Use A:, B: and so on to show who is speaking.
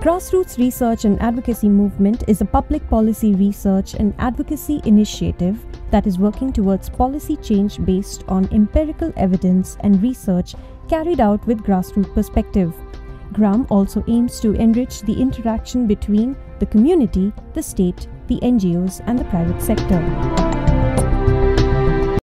A: Grassroots Research and Advocacy Movement is a public policy research and advocacy initiative that is working towards policy change based on empirical evidence and research carried out with grassroots perspective. GRAM also aims to enrich the interaction between the community, the state, the NGOs, and the private sector.